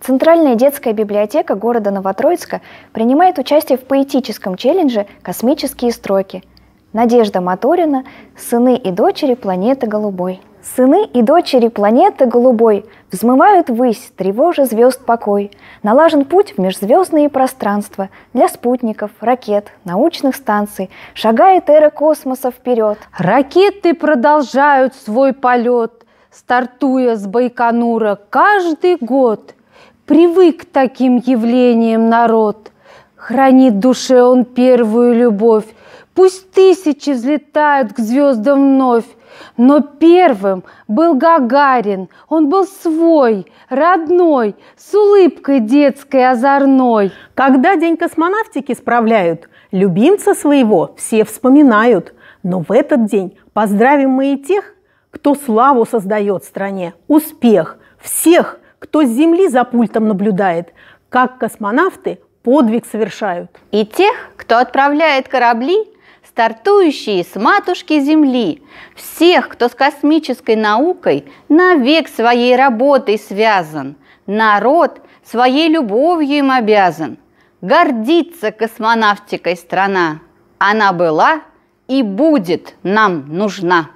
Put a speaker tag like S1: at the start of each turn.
S1: Центральная детская библиотека города Новотроицка принимает участие в поэтическом челлендже «Космические строки». Надежда Моторина «Сыны и дочери планеты голубой». Сыны и дочери планеты голубой Взмывают ввысь, тревожа звезд покой. Налажен путь в межзвездные пространства Для спутников, ракет, научных станций. Шагает эра космоса вперед.
S2: Ракеты продолжают свой полет, Стартуя с Байконура каждый год. Привык к таким явлениям народ. Хранит душе он первую любовь. Пусть тысячи взлетают к звездам вновь, но первым был Гагарин, он был свой, родной, с улыбкой детской озорной.
S3: Когда День космонавтики справляют, любимца своего все вспоминают. Но в этот день поздравим мы и тех, кто славу создает стране, успех, всех, кто с Земли за пультом наблюдает, как космонавты подвиг совершают.
S4: И тех, кто отправляет корабли стартующие с матушки Земли, всех, кто с космической наукой навек своей работой связан, народ своей любовью им обязан. Гордится космонавтикой страна, она была и будет нам нужна.